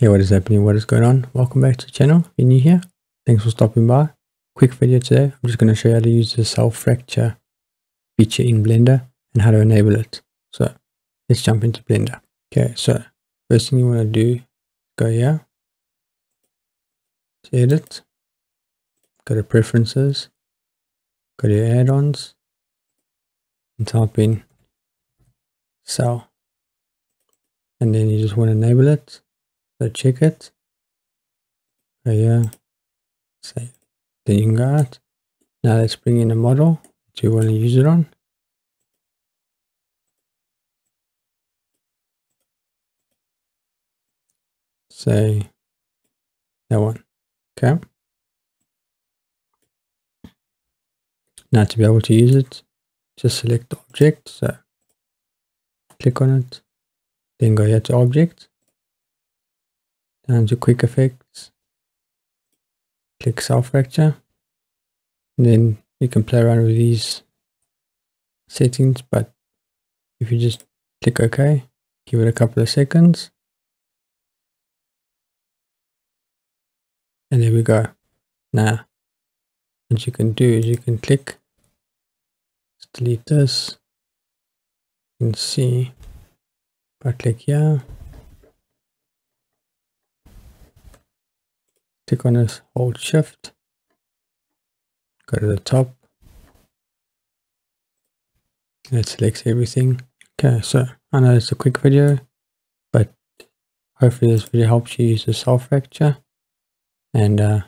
Hey, what is happening? What is going on? Welcome back to the channel. If you're new here, thanks for stopping by. Quick video today. I'm just going to show you how to use the cell fracture feature in Blender and how to enable it. So let's jump into Blender. Okay, so first thing you want to do, go here, to edit, go to preferences, go to add-ons, and type in cell. And then you just want to enable it Oh, so check it. Here. Save. Go out. Now let's bring in a model that you want to use it on. Say that one. Okay. Now to be able to use it, just select the object. So click on it. Then go here to object down to quick effects. Click Cell Fracture. And then you can play around with these settings but if you just click ok give it a couple of seconds. And there we go. Now what you can do is you can click delete this. Can see if I click here click on this, hold shift, go to the top, it selects everything. Okay, so I know it's a quick video, but hopefully this video helps you use the cell fracture. And uh,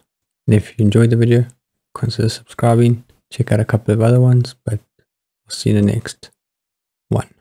if you enjoyed the video, consider subscribing. Check out a couple of other ones, but I'll see you in the next one.